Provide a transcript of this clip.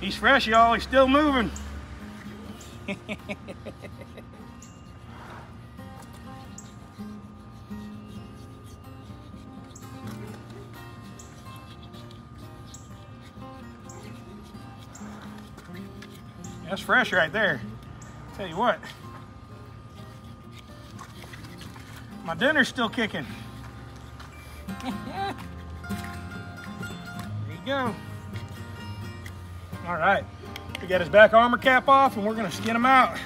He's fresh, y'all. He's still moving. That's fresh right there. Tell you what. My dinner's still kicking. there you go. All right, we got his back armor cap off and we're gonna skin him out.